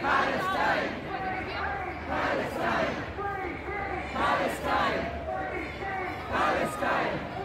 Palestine! Palestine! Palestine! Palestine!